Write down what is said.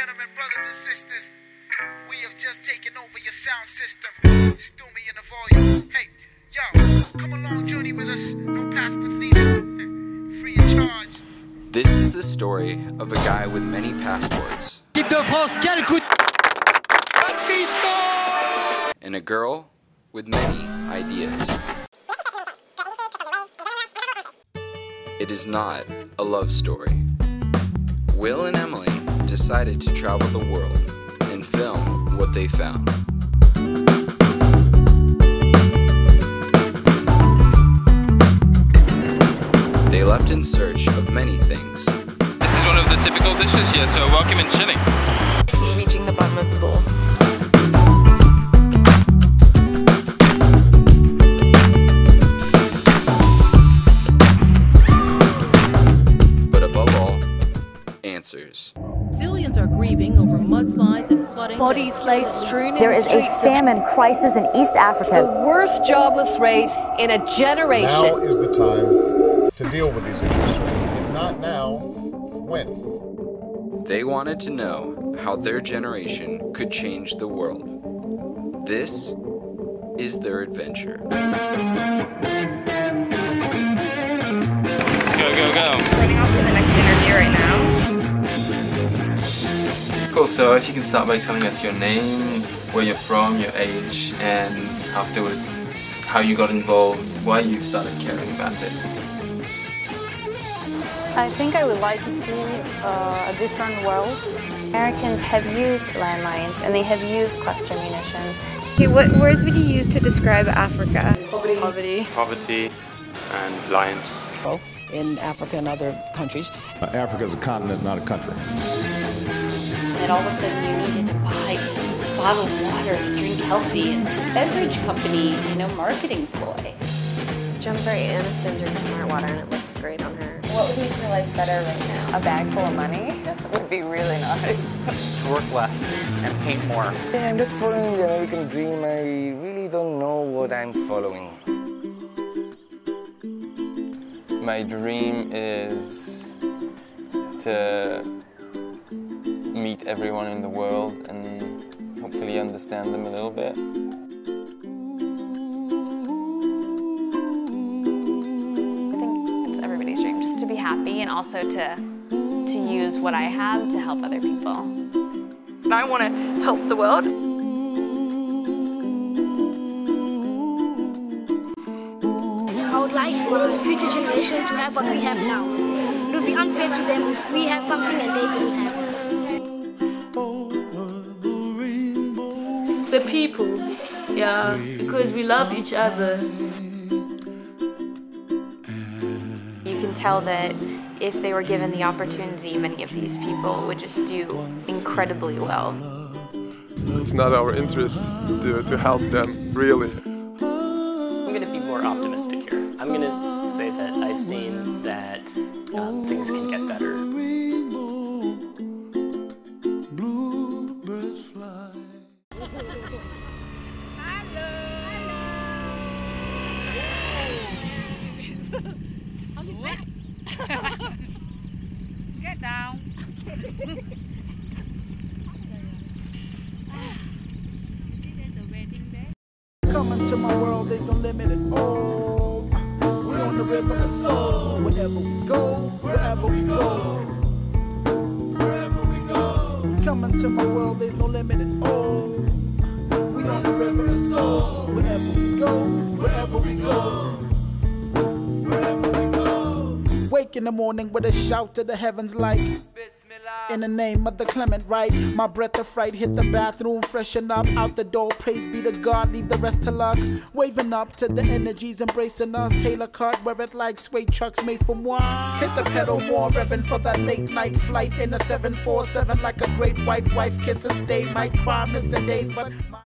gentlemen, brothers and sisters, we have just taken over your sound system. It's Tumi and the Volume. Hey, yo, come along, journey with us. No passports needed. Free of charge. This is the story of a guy with many passports Équipe de France, quel coup de... and a girl with many ideas. It is not a love story. Will and Emily decided to travel the world and film what they found. They left in search of many things, This is one of the typical dishes here, so welcome and chilling. reaching the bottom of the bowl. Bodies lay strewn in There the is a streets. famine crisis in East Africa. The worst jobless rate in a generation. Now is the time to deal with these issues. If not now, when? They wanted to know how their generation could change the world. This is their adventure. Let's go, go, go. Heading off to the next interview right now. Cool, so if you can start by telling us your name, where you're from, your age, and afterwards how you got involved, why you started caring about this. I think I would like to see uh, a different world. Americans have used landmines and they have used cluster munitions. Okay, what words would you use to describe Africa? Poverty. Poverty Poverty and lions. In Africa and other countries. Africa is a continent, not a country. And all of a sudden you needed to buy bottled water to drink healthy. And it's a beverage company, you know, marketing ploy. Jennifer Aniston drinks smart water and it looks great on her. What would make your life better right now? A bag full of money would be really nice. To work less and paint more. Yeah, I'm not following the American dream. I really don't know what I'm following. My dream is to meet everyone in the world and hopefully understand them a little bit. I think it's everybody's dream, just to be happy and also to to use what I have to help other people. And I want to help the world. I would like my future generation to have what we have now. It would be unfair to them if we had something and they didn't have the people. Yeah, because we love each other. You can tell that if they were given the opportunity, many of these people would just do incredibly well. It's not our interest to, to help them, really. I'm going to be more optimistic here. I'm going to say that I've seen that um, things can get better. Come into my world, there's no limit at all. We're on the river of soul. Wherever we go, wherever we go. Wherever we go. Come into my world, there's no limit at all. We on the river of soul. Wherever we go, wherever we go. Wherever we go. Wake in the morning with a shout to the heavens like. In the name of the clement, right? My breath of fright hit the bathroom, freshen up, out the door. Praise be to God, leave the rest to luck. Waving up to the energies embracing us. Tailor cut, wear it like suede chucks made from moi. Hit the pedal more, revving for that late night flight in a 747 like a great white wife. Kiss and stay, might cry, missing days, but. My